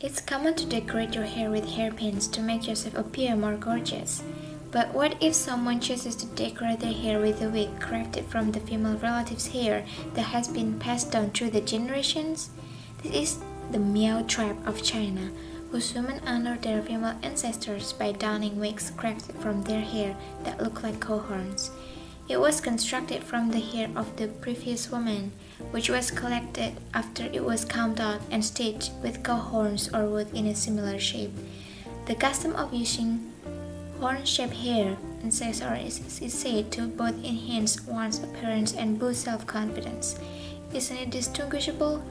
It's common to decorate your hair with hairpins to make yourself appear more gorgeous. But what if someone chooses to decorate their hair with a wig crafted from the female relative's hair that has been passed down through the generations? This is the Miao tribe of China, whose women honor their female ancestors by donning wigs crafted from their hair that look like cow horns. It was constructed from the hair of the previous woman, which was collected after it was combed out and stitched with cow horns or wood in a similar shape. The custom of using horn-shaped hair accessories is said to both enhance one's appearance and boost self-confidence. Isn't it distinguishable?